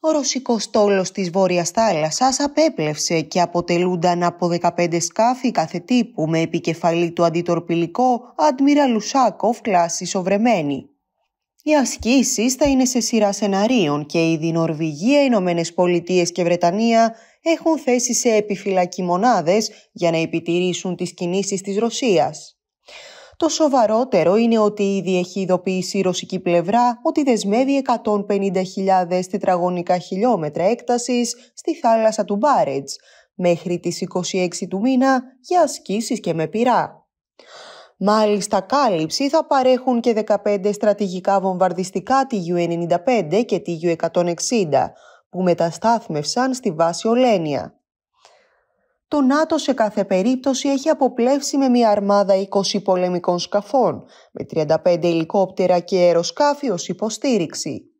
Ο ρωσικός στόλος της Βόρειας Θάλασσας απέπλευσε και αποτελούνταν από 15 σκάφη κάθε τύπου με επικεφαλή του αντιτορπιλικό Άντμιρα Λουσάκοφ κλάση σοβρεμένη. Οι ασκήσεις θα είναι σε σειρά σεναρίων και ήδη Νορβηγία, Ηνωμένες Πολιτείες και Βρετανία έχουν θέσει σε επιφυλακή μονάδες για να επιτηρήσουν τις κινήσεις της Ρωσίας. Το σοβαρότερο είναι ότι ήδη έχει ειδοποιήσει η ρωσική πλευρά ότι δεσμεύει 150.000 τετραγωνικά χιλιόμετρα έκτασης στη θάλασσα του Μπάρετς μέχρι τις 26 του μήνα για ασκήσεις και με πυρά. Μάλιστα κάλυψη θα παρέχουν και 15 στρατηγικά βομβαρδιστικά TU-95 και TU-160 που μεταστάθμευσαν στη βάση Ολένια. Το ΝΑΤΟ σε κάθε περίπτωση έχει αποπλέψει με μια αρμάδα 20 πολεμικών σκαφών, με 35 ελικόπτερα και αεροσκάφη ως υποστήριξη.